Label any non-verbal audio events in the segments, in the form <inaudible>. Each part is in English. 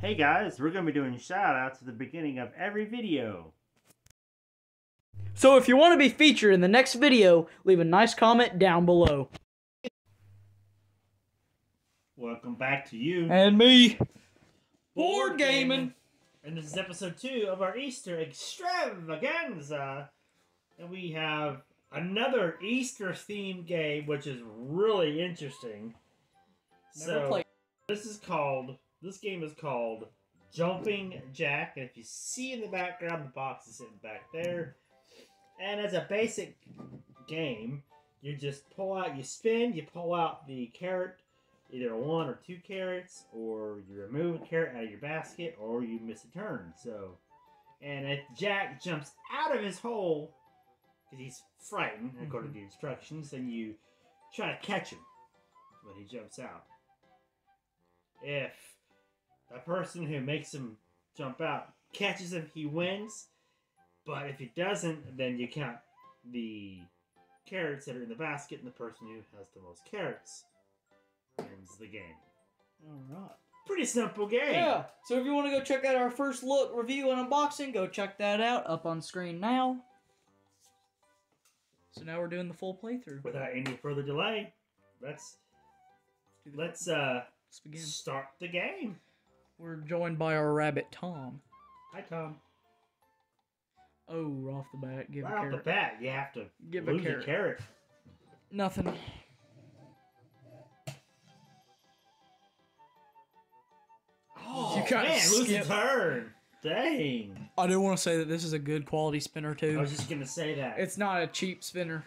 Hey guys, we're going to be doing shout outs at the beginning of every video. So if you want to be featured in the next video, leave a nice comment down below. Welcome back to you. And me. Bored Bored gaming. And this is episode two of our Easter extravaganza. And we have another Easter themed game, which is really interesting. Never so, played. this is called, this game is called Jumping Jack. And if you see in the background, the box is sitting back there. And as a basic game, you just pull out, you spin, you pull out the carrot, either one or two carrots, or you remove a carrot out of your basket, or you miss a turn. So, and if Jack jumps out of his hole, because he's frightened, according to mm-hmm. the instructions, then you try to catch him when he jumps out. If the person who makes him jump out catches him, he wins. But if he doesn't, then you count the carrots that are in the basket, and the person who has the most carrots wins the game. Alright. Pretty simple game. Yeah. So if you want to go check out our first look, review, and unboxing, go check that out up on screen now. So now we're doing the full playthrough. Without any further delay, let's let's uh Let's begin. start the game. We're joined by our rabbit Tom. Hi Tom. Oh, off the bat, give Right a off the bat, you have to Give a lose carrot. a carrot. Nothing. Oh You man, lose a turn. Dang. I do want to say that this is a good quality spinner too. I was just gonna say that. It's not a cheap spinner.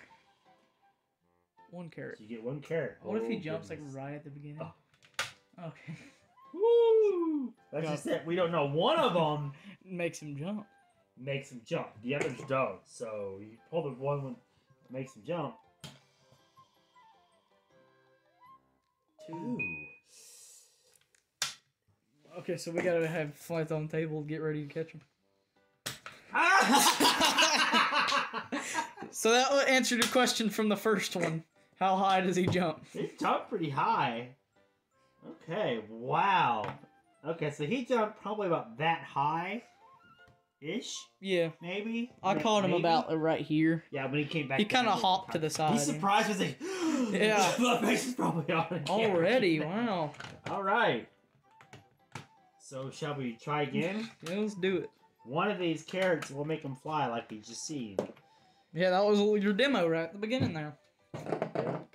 One carrot. you get one carrot. What if he Oh, jumps like right at the beginning? Oh. Okay. <laughs> Woo! That's just it. We don't know. One of <laughs> them Makes him jump. makes him jump. The others don't. So you pull the one that makes him jump. Two. Okay, so we gotta have flights on the table. To get ready to catch him. <laughs> So that will answer your question from the first one. How high does he jump? he jumped pretty high. Okay. Wow. Okay, so he jumped probably about that high, ish, Yeah, maybe. I May- caught him maybe? about uh, right here. Yeah, when he came back. He kind of hopped to the side. He's surprised. Was like, <gasps> Yeah. <laughs> my face is probably on. Already, <laughs> wow. All right. So shall we try again? <laughs> Yeah, let's do it. One of these carrots will make him fly, like we just seen. Yeah, that was your demo right at the beginning there.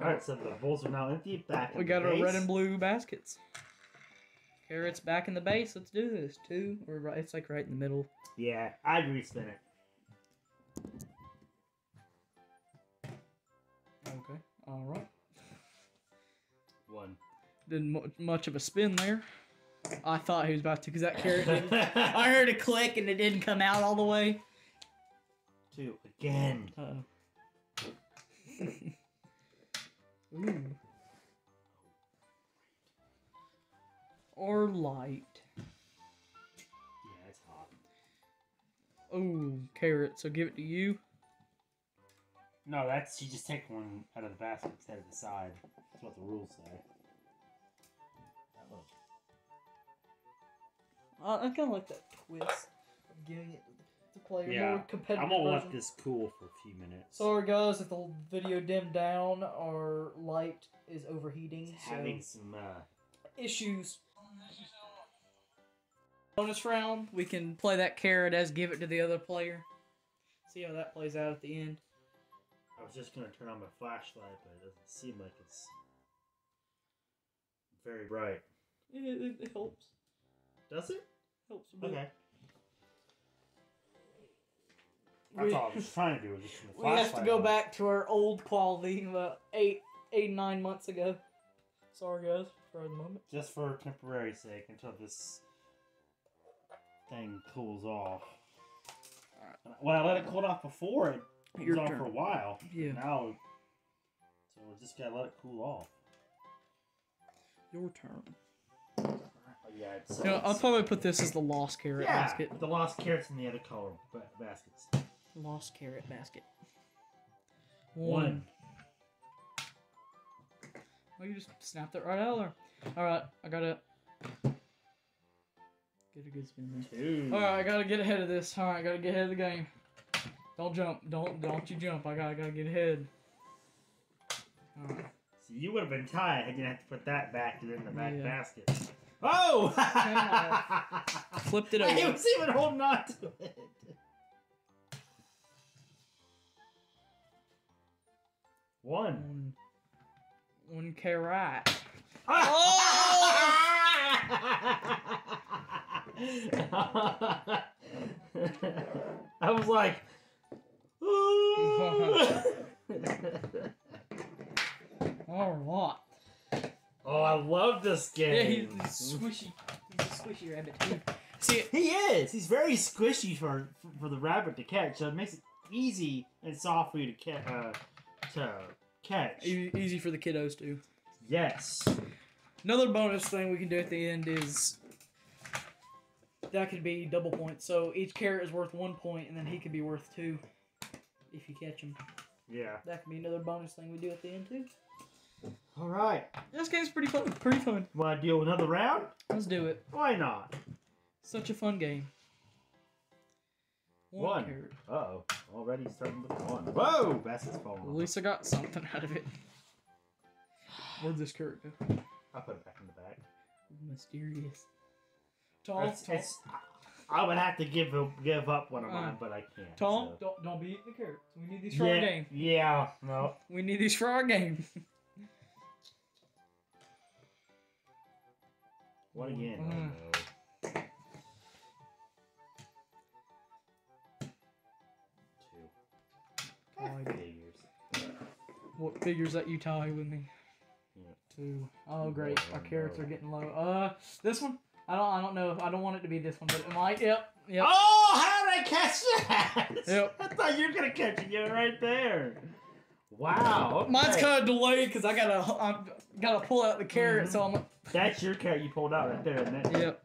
All right, so the bowls are now empty. Back. We in got the our base. red and blue baskets. Carrots back in the base. Let's do this. Two, or right, it's like right in the middle. Yeah, I'd respin it. Okay. All right. One. Didn't mu- much of a spin there. I thought he was about to, because that carrot didn't. <laughs> I heard a click and it didn't come out all the way. Two again. Uh-oh. <laughs> Ooh. Or light. Yeah, it's hot. Ooh, carrot. So give it to you. No, that's you just take one out of the basket instead of the side. That's what the rules say. That little- uh, I, I kind of like that twist of giving it to player. Yeah, More competitive. I'm gonna let this cool for a few minutes. Sorry guys, if the video dimmed down, our light is overheating. It's So having some uh, issues. Bonus round, we can play that carrot as give it to the other player. See how that plays out at the end. I was just gonna turn on my flashlight, but it doesn't seem like it's very bright. It, it, it helps. Does it? Helps a bit. Okay. That's We, all I was trying to do. Was just the <laughs> we have to go on. back to our old quality about eight, eight, nine months ago. Sorry guys for the moment. just for temporary sake until this thing cools off. Well, I let it cool off before it was Your on turn. for a while. Yeah. Now, so we just gotta let it cool off. Your turn. Oh, yeah, it's, You know, I'll probably put this as the lost carrot yeah, basket. the lost carrots in the other color ba- baskets. Lost carrot basket. One. Oh, you just snapped it right out of there. All right, I got it. Get a good spin there. Two. All right, I gotta get ahead of this. All right, I gotta get ahead of the game. Don't jump. Don't don't you jump. I gotta gotta get ahead. All right. So you would have been tied had you have to put that back in the back Yeah. basket. Oh! <laughs> Flipped it He over. was even holding on to it. One. One, one carrot. I was like, All right. oh, I love this game. Yeah, he's, squishy. He's a squishy rabbit too. See, He is. He's very squishy for for the rabbit to catch, so it makes it easy and soft for you to catch. Uh, to catch. e- easy for the kiddos too. Yes. Another bonus thing we can do at the end is that could be double points. So each carrot is worth one point, and then he could be worth two if you catch him. Yeah. That could be another bonus thing we do at the end too. All right. This game's pretty fun. Pretty fun. Want to do another round? Let's do it. Why not? Such a fun game. One. carrot. Uh oh. Already starting with one. Whoa! Basket's falling At off. least I got something out of it. Where'd this carrot go? I'll put it back in the bag. Mysterious. Tall, It's- tall, it's- I would have to give give up one of Uh, but I can't. tall. so. Don't don't be eating the carrots. We need these for yeah, our game. Yeah. No. We need these for our game. <laughs> What again? Mm. Figures. What figures that you tie with me? Yeah. Two. Oh great, our carrots are getting low. Uh, this one. I don't. I don't know. I don't want it to be this one, but it might. Yep. Yep. Oh, how did I catch that? <laughs> Yep. I thought you were gonna catch it. You're right there. Wow. okay. Mine's kind of delayed because I gotta. I gotta pull out the carrot, so I'm. That's your carrot you pulled out right there, isn't it? Yep.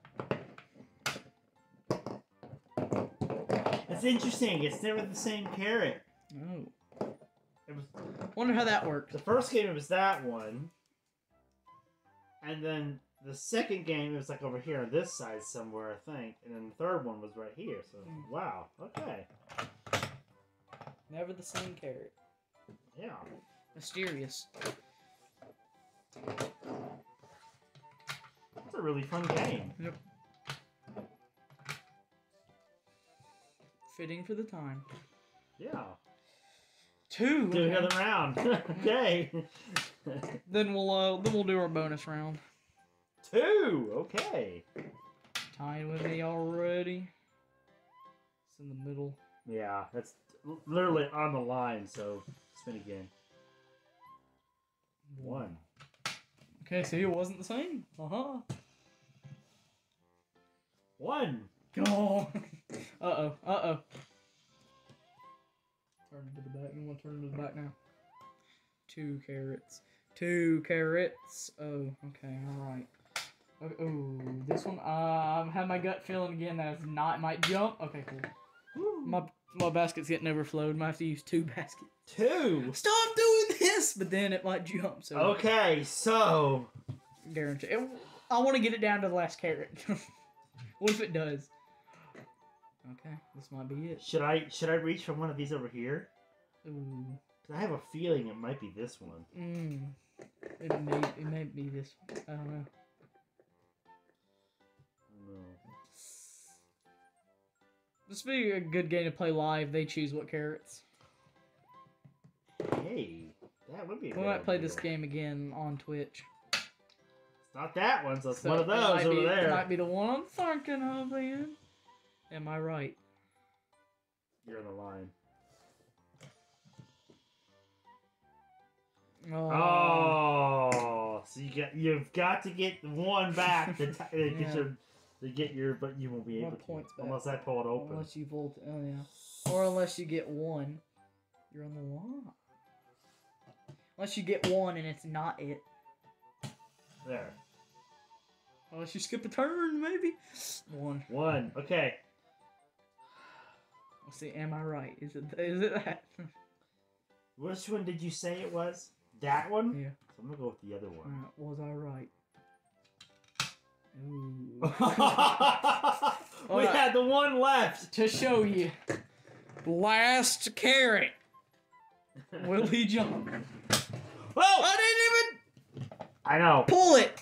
It's interesting. It's never the same carrot. Oh. It was Wonder how that worked. the first game. It was that one, and then the second game it was like over here on this side somewhere, I think, and then the third one was right here. So Mm. wow. Okay. Never the same carrot. Yeah. Mysterious. That's a really fun game. Yep. Fitting for the time. Yeah. Two. Do okay. another round. <laughs> okay. Then we'll uh, then we'll do our bonus round. Two. Okay. Tying with me already. It's in the middle. Yeah, that's literally on the line. So spin again. One. Okay, see, it wasn't the same. Uh huh. One. Oh. uh oh. Uh oh. Back. You to turn the back now? Two carrots. Two carrots. Oh, okay. All right. Oh, this one. Uh, I have my gut feeling again that it's not. Might jump. Okay, cool. Woo. My my basket's getting overflowed. Might have to use two <laughs> baskets. Two. Stop doing this! But then it might jump. So Okay, so guarantee. It, I want to get it down to the last carrot. <laughs> what if it does? Okay, this might be it. should I should I reach for one of these over here? 'Cause I have a feeling it might be this one. Mm. It may it may be this. one. I don't know. No. This would be a good game to play live. They choose what carrots. Hey, that would be. A We might play this game again on Twitch. It's not that one, so it's So one of those might over be, there. It might be the one I'm thinking of. Then, am I right? You're on the line. Oh. Oh, so you get you've got to get one back to, <laughs> t- to get your to get your, but you won't be One able to back. unless I pull it open. Unless you volt. Oh yeah. Or unless you get one, you're on the line. Unless you get one and it's not it. There, Unless you skip a turn, maybe. One. one. Okay, Let's see. Am I right? Is it? Is it that? which one did you say it was? That one. yeah. So I'm gonna go with the other one. Was I right? Ooh. <laughs> We right. had the one left. to show you. Last carrot. Will he jump? Whoa! Oh! I didn't even I know. pull it.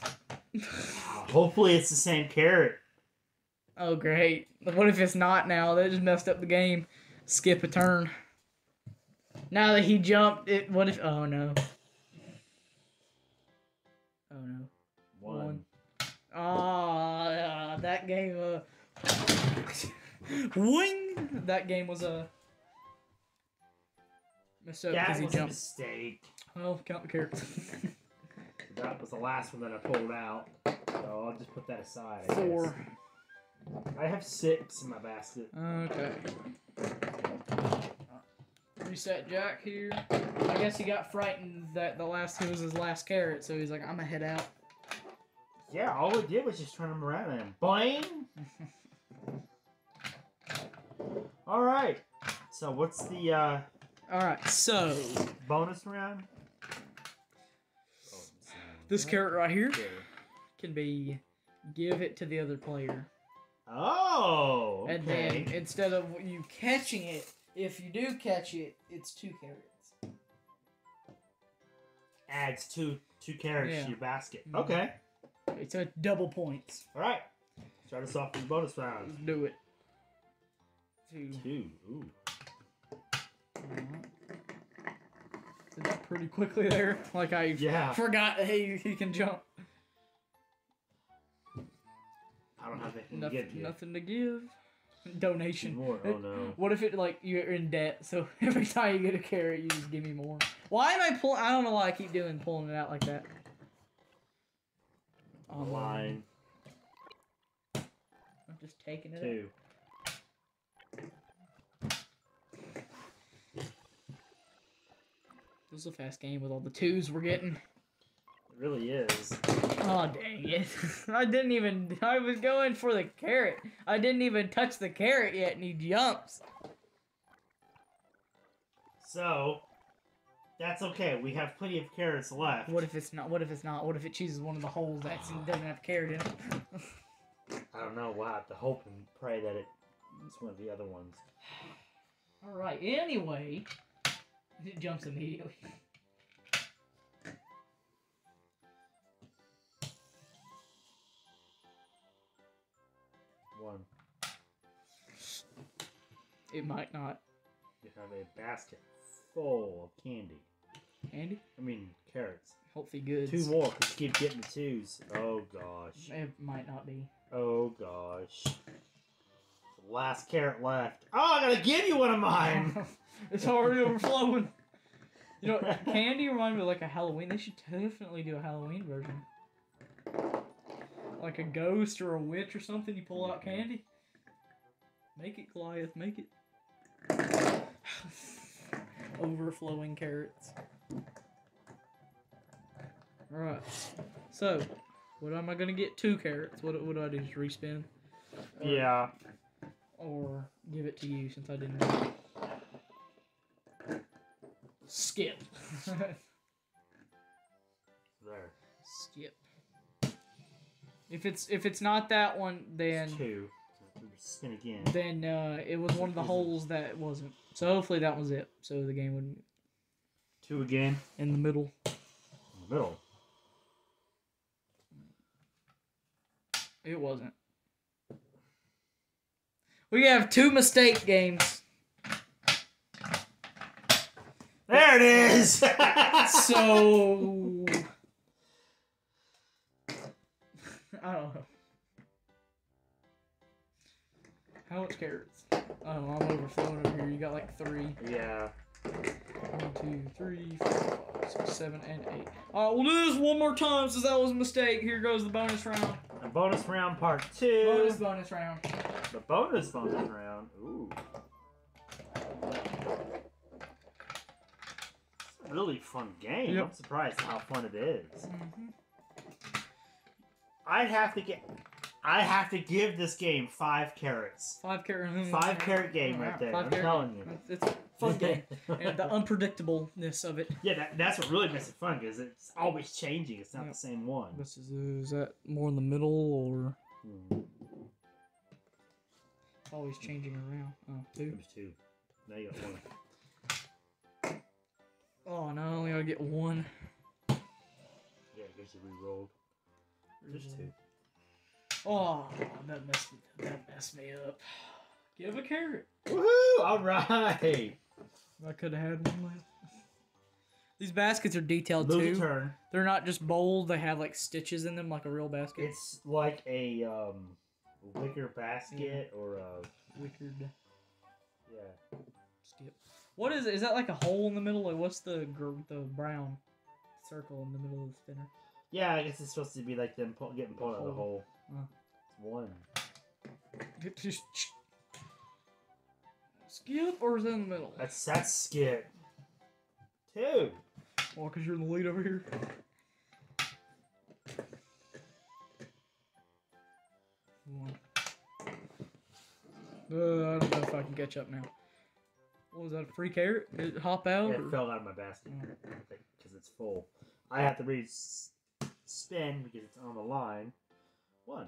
Hopefully it's the same carrot. Oh great. What if it's not now? That just messed up the game. Skip a turn. Now that he jumped, it what if oh no. Oh no. One. One. Ah, that game uh Wing! That game was a uh, messed That because he was a mistake. Oh, count the carrots. That was the last one that I pulled out. So I'll just put that aside. I Four. guess. I have six in my basket. Okay. Reset Jack here. I guess he got frightened that the last it was his last carrot, so he's like, I'm gonna head out. Yeah, all it did was just turn them around and bang. <laughs> all right. So what's the uh, Alright, so bonus round? this carrot right here can be give it to the other player. Oh, okay. And then instead of you catching it, if you do catch it, it's two carrots. adds two two carrots Yeah. to your basket. Mhm. Okay. It's a double points. All right. Start us off with the bonus round. Let's do it. Two. Two. Ooh. Alright. Did that pretty quickly there. <laughs> Like I Yeah. forgot hey he can jump. I don't have anything to Nothing, give you. nothing to give. Donation. More. Oh no. What if it like you're in debt, so <laughs> every time you get a carrot, you just give me more? Why am I pulling? I don't know why I keep doing pulling it out like that. Um, Line I'm just taking it. two. This is a fast game with all the twos we're getting. Really is. Oh dang it! <laughs> I didn't even. I was going for the carrot. I didn't even touch the carrot yet, and he jumps. So that's okay. We have plenty of carrots left. What if it's not? What if it's not? What if it chooses one of the holes that <sighs> doesn't have carrot in it? <laughs> I don't know. We'll have to hope and pray that it, it's one of the other ones. <sighs> All right. Anyway, it jumps immediately. <laughs> It might not. You have a basket full of candy. Andy, I mean carrots. healthy goods. Two more. Cause keep getting the twos. Oh gosh. It might not be. Oh gosh. Last carrot left. Oh, I gotta give you one of mine. <laughs> it's already overflowing. You know, candy <laughs> remind me of like a Halloween. They should definitely do a Halloween version. Like a ghost or a witch or something. You pull out mm-hmm. candy. Make it, Goliath. Make it. Overflowing carrots. Alright. So, what am I gonna get? Two carrots. What, what do I do? Just respin? Or- yeah. or give it to you since I didn't. Skip. <laughs> There. Skip. If it's if it's not that one, then Two. Spin again. then uh, it was one of the holes that wasn't. So hopefully that was it. So the game wouldn't Two again. in the middle. In the middle. It wasn't. We have two mistake games. There it is. <laughs> So <laughs> I don't know. How much carrots? Oh, I'm overflowing over here. You got like three. yeah. One, two, three, four, five, six, seven, and eight. Alright, we'll do this one more time since that was a mistake. Here goes the bonus round. The bonus round part two. Bonus bonus round. The bonus bonus round. Ooh. It's a really fun game. Yep. I'm surprised how fun it is. Mhm. I'd have to get. I have to give this game five carrots. Five carrot. Five carrot game Yeah, right there. five I'm carrot. telling you. It's a fun game. and the unpredictableness of it. yeah, that, that's what really makes it fun because it's always changing. It's not Yep. the same one. This is is that more in the middle or Hmm. It's always changing around. Oh, two. There's two. Now you got one. Oh no, I only gotta get one. Yeah, I guess you re-rolled. There's two. Oh, that messed me, that messed me up. Give a carrot. Woohoo! All right. I could have had one left. These baskets are detailed Lose too. turn. They're not just bowls; they have like stitches in them, like a real basket. It's like a um, wicker basket or a Wicked yeah. skip. What is it? Is that like a hole in the middle? Like what's the gr- the brown circle in the middle of the spinner? Yeah, I guess it's supposed to be like them getting pulled out of the hole. Oh. It's one. Skip or is it in the middle? That's that's skip. Two. Well, because you're in the lead over here. One. Uh, I don't know if I can catch up now. What was that? A free carrot? Did it hop out? It or- fell out of my basket Oh. because it's full. I have to re spin because it's on the line. One. One.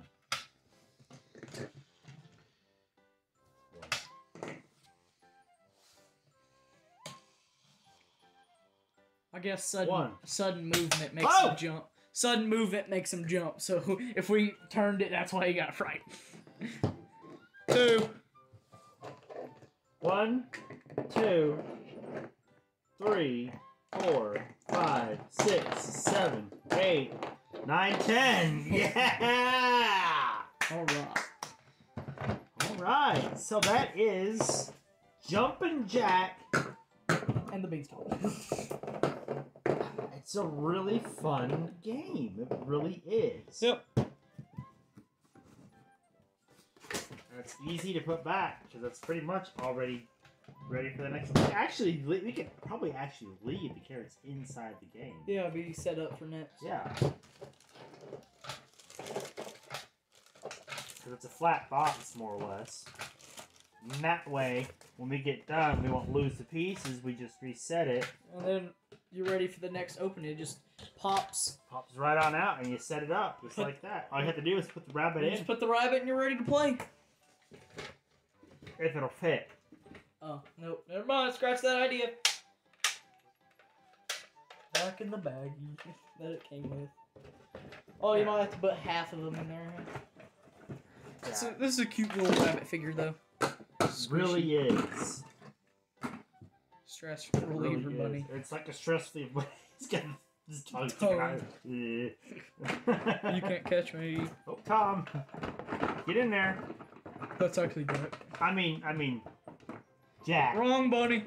I guess sudden One. sudden movement makes Oh! him jump. Sudden movement makes him jump. So <laughs> if we turned it, that's why he got fright. Two. One, two, three, four, five, six, seven, eight, nine, ten. Yeah! All right. All right. So that is Jumpin' Jack. And the beanstalk. <laughs> It's a really fun game. It really is. Yep. And it's easy to put back because it's pretty much already ready for the next one. Actually, we could probably actually leave the carrots inside the game. Yeah, be set up for next. Yeah. Because it's a flat box, more or less. And that way, when we get done, we won't lose the pieces. We just reset it. And then you're ready for the next opening. It just pops. Pops right on out, and you set it up just like that. All you have to do is put the rabbit You in just put the rabbit and you're ready to play. if it'll fit. Oh, nope. Never mind. Scratch that idea. Back in the baggie that it came with. Oh, you might have to put half of them in there. So, this is a cute little rabbit figure, though. It really is. Stress It really reliever is. bunny. It's like a stress free. <laughs> He's got his tongue <laughs> Tongue. out. You can't catch me. Oh, Tom, get in there. That's actually good. I mean, I mean, Jack. Wrong bunny.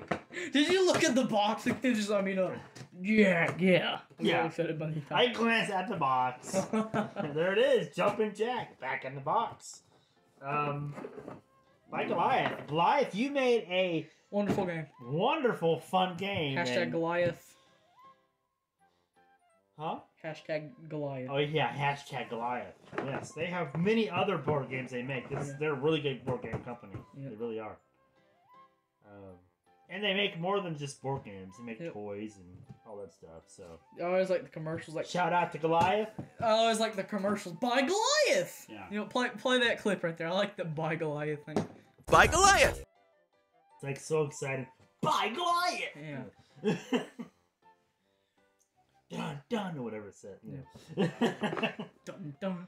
Did you look at the box? It just, I mean, uh, yeah, yeah. Yeah. I said it bunny. I glanced at the box. <laughs> there it is, Jumping Jack, back in the box. Um, by Goliath. Goliath, you made a Wonderful game. wonderful, fun game. Hashtag and- Goliath. Huh? Hashtag Goliath. Oh yeah, hashtag Goliath. Yes, they have many other board games they make. This, Yeah. They're a really good board game company. Yeah. They really are. Um, and they make more than just board games. They make Yep. toys and all that stuff. So I always like the commercials. Like shout out to Goliath. I always like the commercials. By Goliath. Yeah. You know, play play that clip right there. I like the by Goliath thing. By Goliath! It's like so exciting. By Goliath. Yeah. <laughs> dun dun or whatever it said. You know. <laughs> Dun dun.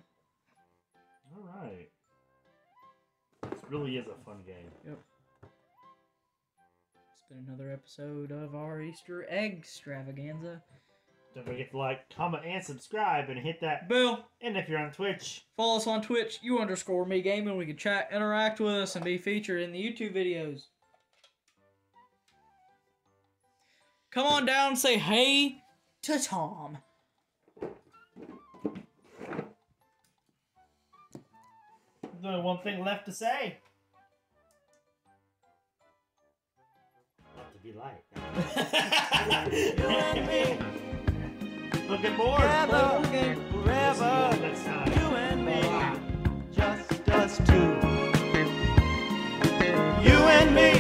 all right. This really is a fun game. It's been another episode of our Easter egg extravaganza. Don't forget to like, comment, and subscribe, and hit that. bell. And if you're on Twitch, follow us on Twitch. You underscore me gaming. We can chat, interact with us, and be featured in the YouTube videos. Come on down and say hey to Tom. there's only one thing left to say. you like. Look at more. Forever, forever, you and me, just us two. You and me.